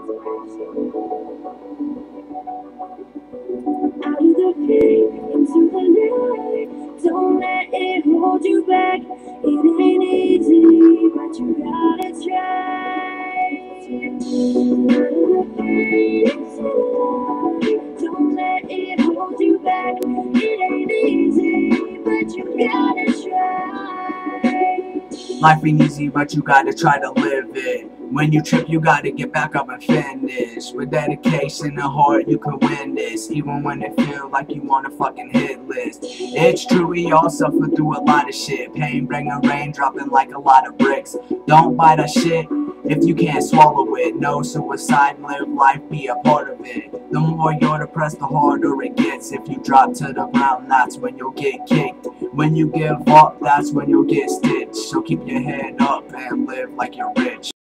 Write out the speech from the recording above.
Out of the pain, into the light. Don't let it hold you back. It ain't easy, but you gotta try. Out of the pain, into the light. Don't let it hold you back. It ain't easy, but you gotta try. Life ain't easy, but you gotta try to live it. When you trip, you gotta get back up and finish. With dedication and heart, you can win this. Even when it feel like you want a fucking hit list. It's true, we all suffer through a lot of shit. Pain bringing rain, dropping like a lot of bricks. Don't bite a shit if you can't swallow it. No suicide, live life, be a part of it. The more you're depressed, the harder it gets. If you drop to the ground, that's when you'll get kicked. When you give up, that's when you'll get stitched. So keep your head up and live like you're rich.